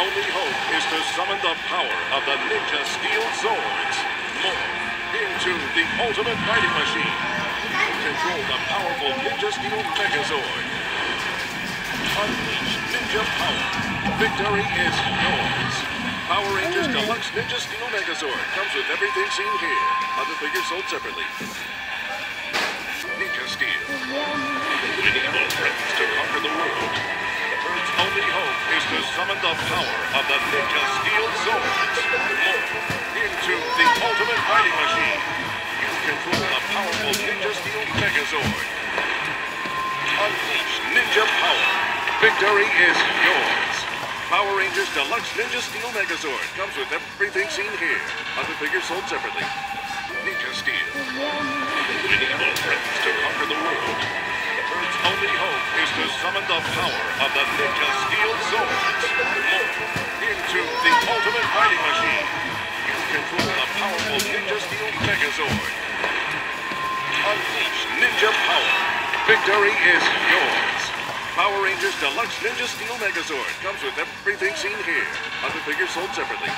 only hope is to summon the power of the Ninja Steel Swords. Morph into the ultimate fighting machine. Control the powerful Ninja Steel Megazord. Unleash ninja power. Victory is yours. Power Rangers Deluxe Ninja Steel Megazord comes with everything seen here. Other figures sold separately. Ninja Steel. Winning friends to conquer the world. The Earth's only hope is to summon the power of the Ninja Steel Swords. Into the ultimate fighting machine. You control the powerful Ninja Steel Megazord. Unleash ninja power. Victory is yours. Power Rangers Deluxe Ninja Steel Megazord comes with everything seen here. Other figures sold separately. Ninja Steel. Is to summon the power of the Ninja Steel Swords. Into the ultimate fighting machine. You control the powerful Ninja Steel Megazord. Unleash ninja power. Victory is yours. Power Rangers Deluxe Ninja Steel Megazord comes with everything seen here. Other figures sold separately.